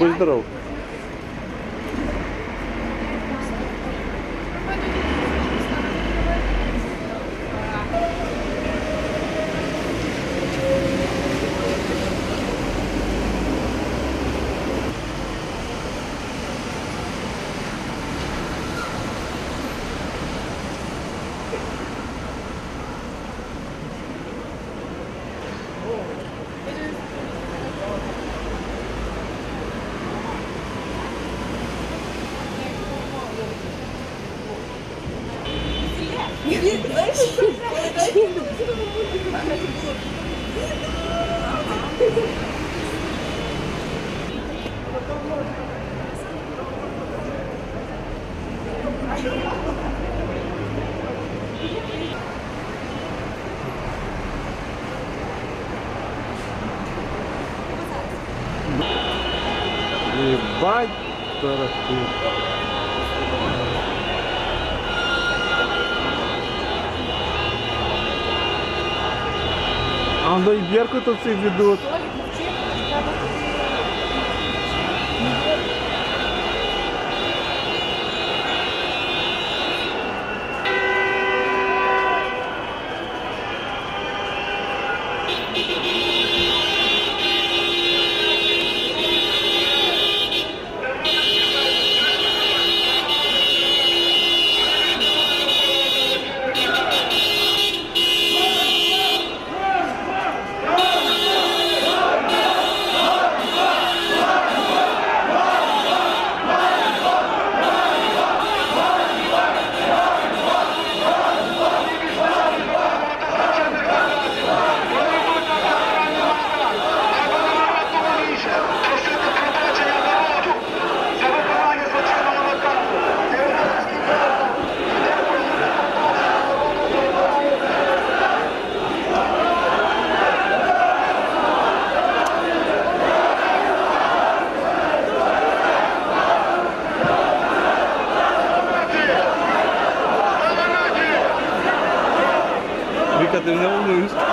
Будь Ебать, тарахтит. А ну и беркутовцы ведут. Просити got the no moest.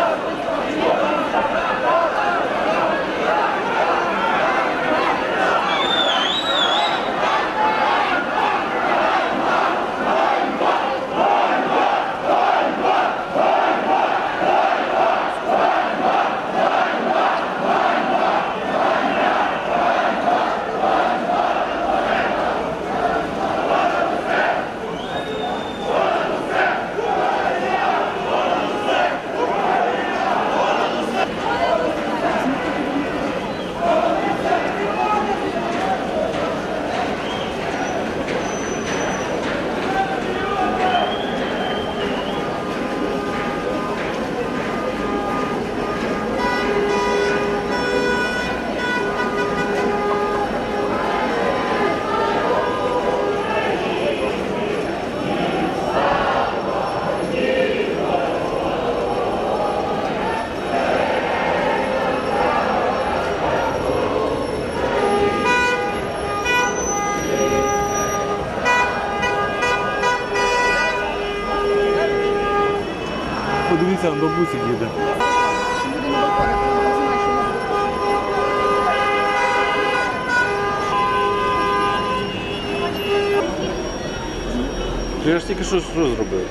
Подивіться, до бусик їде. Ти ж тільки що, що зробив?